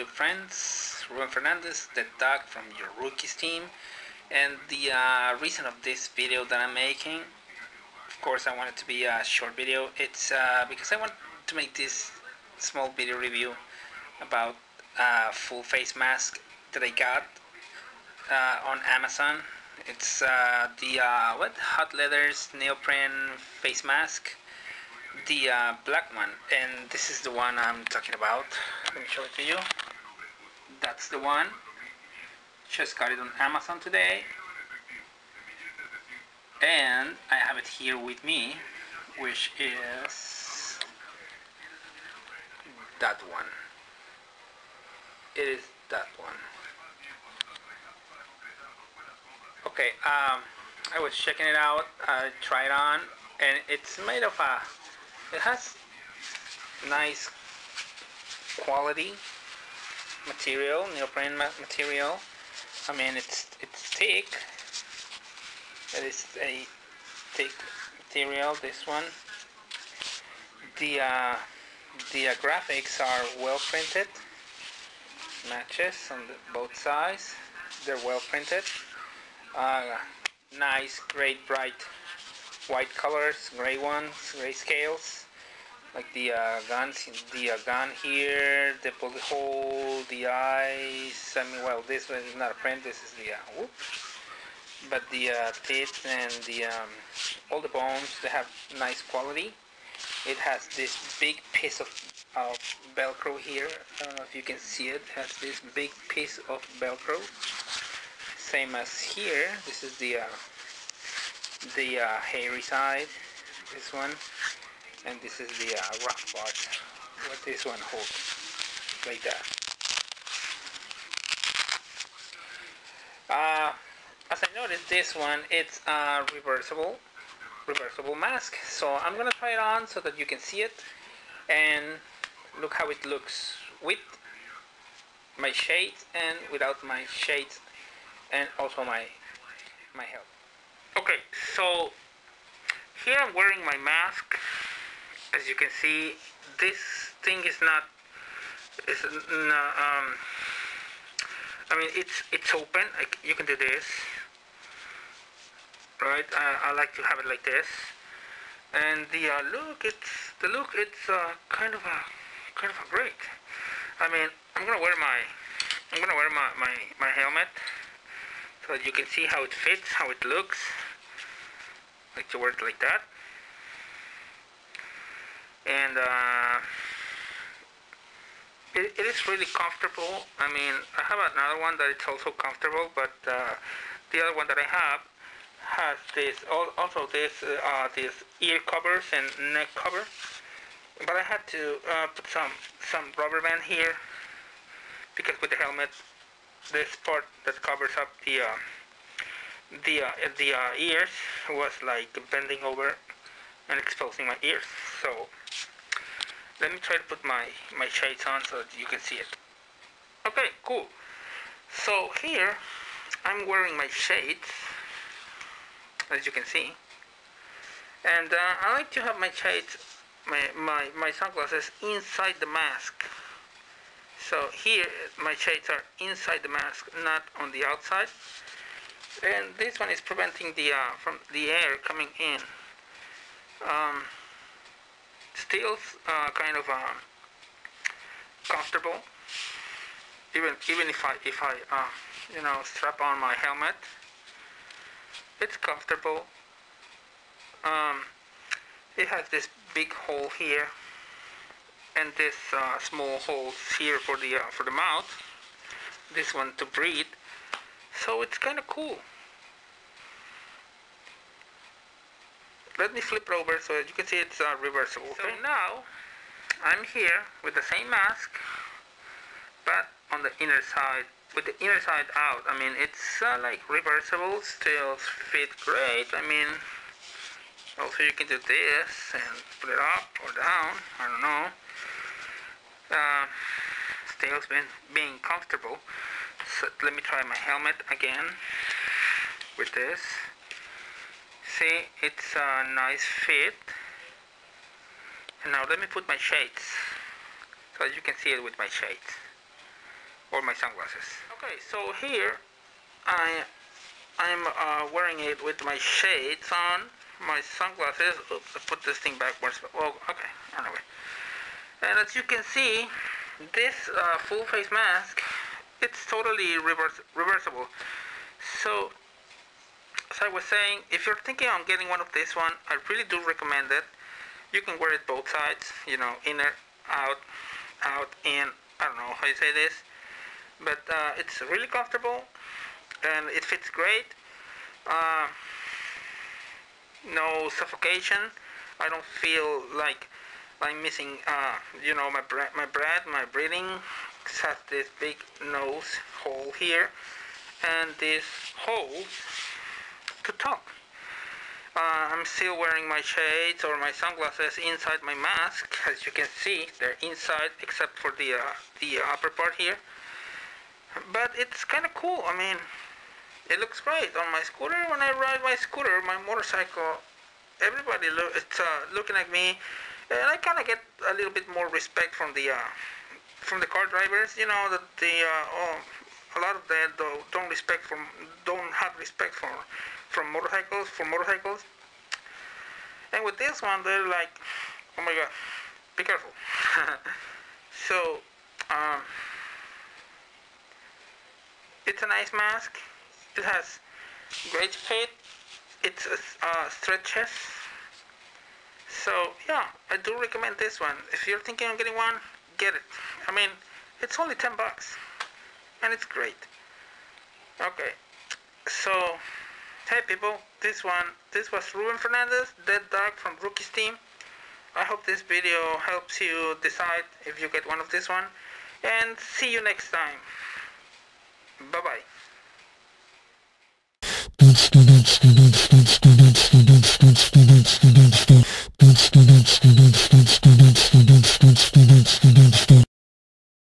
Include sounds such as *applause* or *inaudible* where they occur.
good friends. Ruben Fernandez, the dog from your Rookiesteam. And the uh, reason of this video that I'm making, of course I want it to be a short video. It's uh, because I want to make this small video review about a full face mask that I got uh, on Amazon. It's uh, the uh, what Hot Leathers neoprene face mask the uh, black one and this is the one I'm talking about let me show it to you that's the one. Just got it on Amazon today. And I have it here with me which is that one. It is that one. Okay um, I was checking it out. I tried it on and it's made of a it has nice quality material, neoprene material. I mean, it's it's thick. It is a thick material. This one. The uh, the uh, graphics are well printed. Matches on the, both sides. They're well printed. Uh, nice, great, bright white colors, gray ones, gray scales, like the uh, guns, the uh, gun here, the bullet hole, the eyes. I mean, well, this one is not a print. This is the uh, whoop. But the uh, teeth and the um, all the bones, they have nice quality. It has this big piece of, of Velcro here. I don't know if you can see it. it has this big piece of Velcro. Same as here. This is the uh, the uh, hairy side, this one, and this is the uh, rough part, what this one holds, like that. Uh, as I noticed, this one, it's a reversible, reversible mask, so I'm gonna try it on so that you can see it, and look how it looks with my shades and without my shades, and also my, my helmet. Okay, so here I'm wearing my mask. As you can see, this thing is not. Not, um. I mean, it's it's open. Like you can do this, right? I, I like to have it like this. And the uh, look, it's the look. It's uh, kind of a kind of a great. I mean, I'm gonna wear my I'm gonna wear my my my helmet so that you can see how it fits, how it looks. Like to wear it like that. And uh, it, it is really comfortable. I mean, I have another one that is also comfortable, but uh, the other one that I have has this also this uh, this ear covers and neck cover. But I had to uh, put some some rubber band here because with the helmet this part that covers up the uh, the uh, the uh, ears was like bending over and exposing my ears so let me try to put my my shades on so you can see it okay cool so here I'm wearing my shades as you can see and uh, I like to have my shades my, my, my sunglasses inside the mask so here my shades are inside the mask, not on the outside. And this one is preventing the uh, from the air coming in. Um, still uh, kind of uh, comfortable. Even even if I if I uh, you know strap on my helmet, it's comfortable. Um, it has this big hole here and this uh, small holes here for the uh, for the mouth this one to breathe so it's kind of cool let me flip over so as you can see it's uh, reversible so now I'm here with the same mask but on the inner side with the inner side out. I mean it's uh, like reversible still fit great. I mean also you can do this and put it up or down I don't know. Uh, still been being comfortable. So let me try my helmet again with this see it's a nice fit and now let me put my shades so you can see it with my shades or my sunglasses. Okay, so here I I'm uh, wearing it with my shades on, my sunglasses. Oops, I put this thing backwards. Well, okay, anyway. And as you can see, this uh, full face mask, it's totally reverse reversible. So, I was saying, if you're thinking on getting one of this one, I really do recommend it. You can wear it both sides, you know, inner, out, out, in. I don't know how you say this, but uh, it's really comfortable and it fits great. Uh, no suffocation. I don't feel like I'm missing, uh, you know, my my breath, my breathing. Has this big nose hole here, and this hole to talk. Uh, I'm still wearing my shades or my sunglasses inside my mask. As you can see, they're inside except for the uh, the upper part here. But it's kind of cool. I mean, it looks great on my scooter. When I ride my scooter, my motorcycle, everybody lo it's uh, looking at me, and I kind of get a little bit more respect from the uh, from the car drivers. You know that the uh, oh, a lot of them don't respect from don't have respect for from motorcycles for motorcycles. And with this one, they're like, oh my god, be careful. *laughs* so, um, it's a nice mask. It has great fit. It's uh, stretches. So yeah, I do recommend this one. If you're thinking of getting one, get it. I mean, it's only 10 bucks, and it's great. Okay, so Hey people, this one, this was Ruben Fernandez, Dead Dog from Rookiesteam. I hope this video helps you decide if you get one of this one. And see you next time. Bye bye.